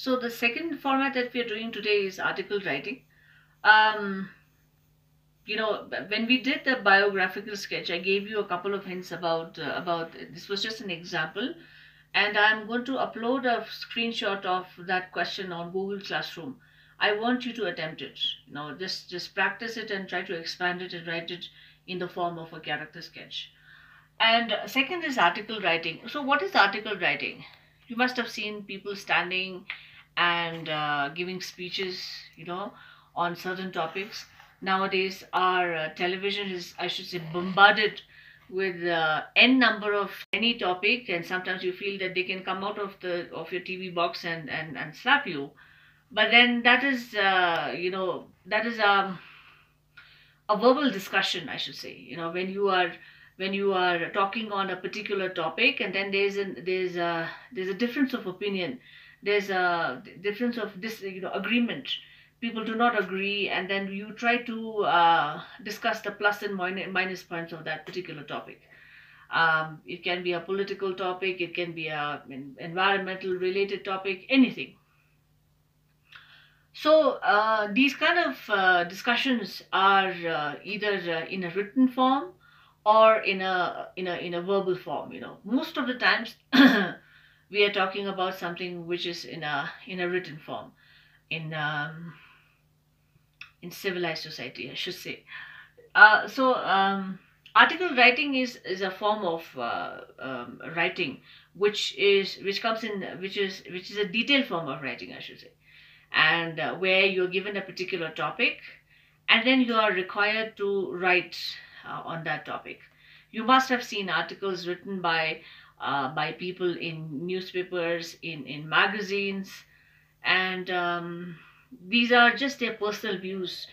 So the second format that we are doing today is article writing. Um, you know, when we did the biographical sketch, I gave you a couple of hints about uh, about this was just an example, and I'm going to upload a screenshot of that question on Google Classroom. I want you to attempt it. You know, just just practice it and try to expand it and write it in the form of a character sketch. And second is article writing. So what is article writing? You must have seen people standing and uh, giving speeches, you know, on certain topics. Nowadays, our uh, television is, I should say, bombarded with uh, n number of any topic, and sometimes you feel that they can come out of the of your TV box and and and slap you. But then that is, uh, you know, that is um, a verbal discussion, I should say. You know, when you are when you are talking on a particular topic, and then there's a there's a there's a difference of opinion, there's a difference of this you know agreement. People do not agree, and then you try to uh, discuss the plus and minus points of that particular topic. Um, it can be a political topic, it can be a environmental related topic, anything. So uh, these kind of uh, discussions are uh, either uh, in a written form or in a in a in a verbal form. You know, most of the times we are talking about something which is in a in a written form, in um, in civilized society, I should say. Uh, so um, article writing is is a form of uh, um, writing which is which comes in which is which is a detailed form of writing, I should say and uh, where you're given a particular topic and then you are required to write uh, on that topic. You must have seen articles written by uh, by people in newspapers, in, in magazines, and um, these are just their personal views,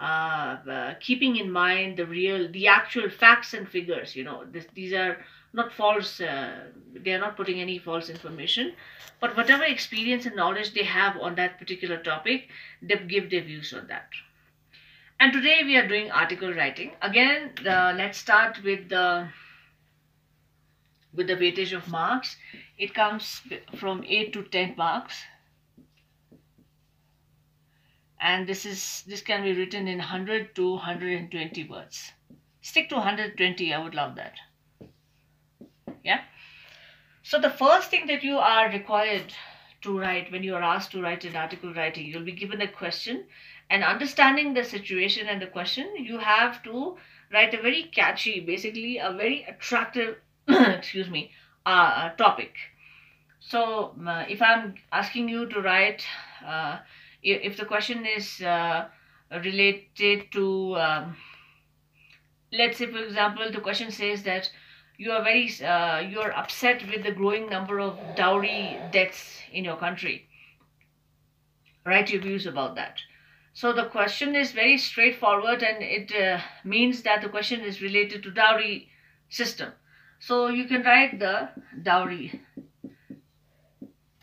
uh, uh, keeping in mind the real, the actual facts and figures. You know, this, these are not false uh, they are not putting any false information. But whatever experience and knowledge they have on that particular topic they give their views on that. And today we are doing article writing. Again the, let's start with the with the weightage of marks it comes from 8 to 10 marks. And this is this can be written in 100 to 120 words. Stick to 120 i would love that. Yeah? So the first thing that you are required to write when you are asked to write an article writing you'll be given a question. And understanding the situation and the question you have to write a very catchy basically a very attractive excuse me uh, topic. So uh, if i'm asking you to write uh, if the question is uh, related to um, let's say for example the question says that you are very uh, you are upset with the growing number of dowry deaths in your country. Write your views about that. So the question is very straightforward and it uh, means that the question is related to dowry system so you can write the dowry.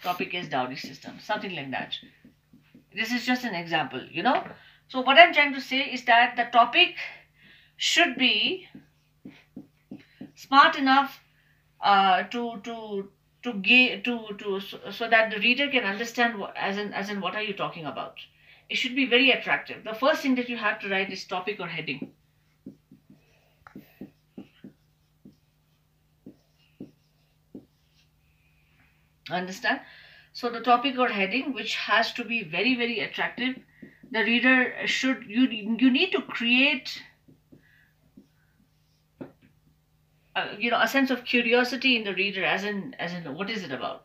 Topic is dowry system something like that. This is just an example you know? So what i'm trying to say is that the topic should be smart enough uh, to to to give to to so, so, that the reader can understand what as in as in what are you talking about. It should be very attractive. The first thing that you have to write is topic or heading understand? So the topic or heading which has to be very very attractive. The reader should you you need to create uh, you know a sense of curiosity in the reader as in as in what is it about?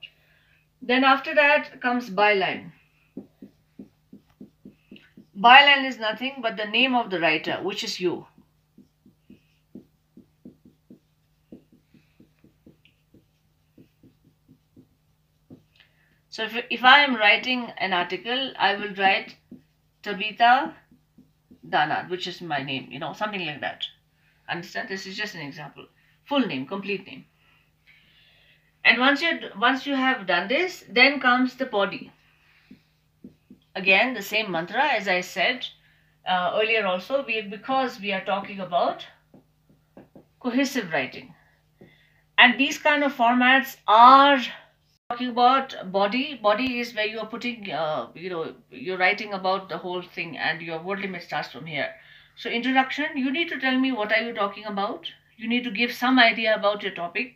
Then after that comes byline. Byline is nothing but the name of the writer which is you so if, if i am writing an article i will write tabitha Dana, which is my name you know something like that understand this is just an example full name, complete name. And once you once you have done this, then comes the body. Again, the same mantra as I said uh, earlier also, we, because we are talking about cohesive writing. And these kind of formats are talking about body body is where you are putting uh, you know you're writing about the whole thing and your word limit starts from here. So introduction you need to tell me what are you talking about. You need to give some idea about your topic.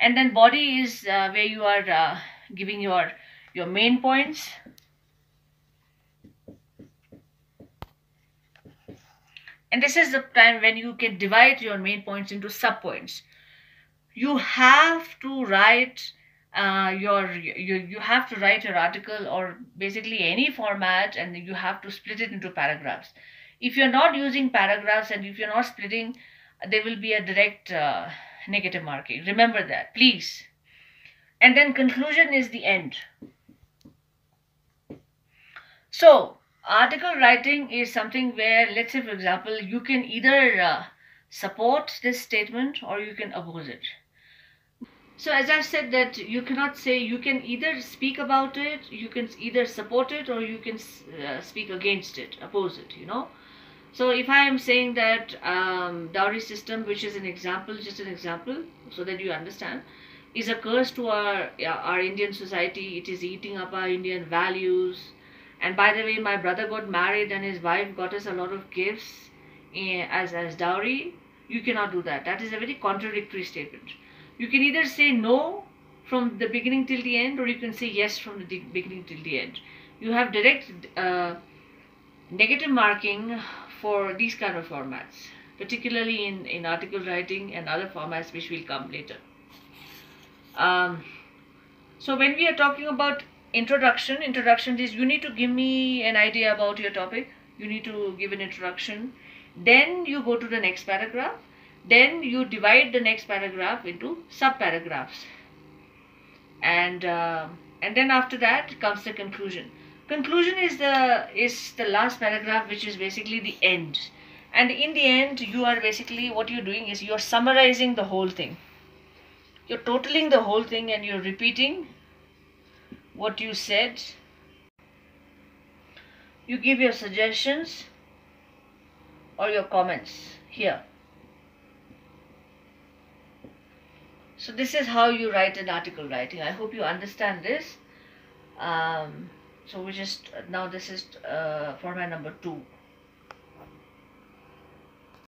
And then body is uh, where you are uh, giving your your main points. And this is the time when you can divide your main points into sub points you have to write uh, your you, you have to write your article or basically any format and you have to split it into paragraphs. If you're not using paragraphs and if you're not splitting there will be a direct uh, negative marking. Remember that please. And then conclusion is the end. So article writing is something where let's say for example you can either uh, support this statement or you can oppose it so as I said that you cannot say you can either speak about it, you can either support it or you can uh, speak against it, oppose it, you know. So if I am saying that um, dowry system, which is an example, just an example, so that you understand, is a curse to our our Indian society. It is eating up our Indian values. And by the way, my brother got married and his wife got us a lot of gifts eh, as as dowry. You cannot do that. That is a very contradictory statement. You can either say no from the beginning till the end or you can say yes from the beginning till the end. You have direct uh, negative marking for these kind of formats, particularly in, in article writing and other formats which will come later. Um, so when we are talking about introduction, introduction is you need to give me an idea about your topic. You need to give an introduction. Then you go to the next paragraph then you divide the next paragraph into sub paragraphs and uh, and then after that comes the conclusion. Conclusion is the is the last paragraph which is basically the end. And in the end you are basically what you're doing is you're summarizing the whole thing. You're totaling the whole thing and you're repeating what you said. You give your suggestions or your comments here So this is how you write an article writing. I hope you understand this. Um, so we just, now this is uh, format number two.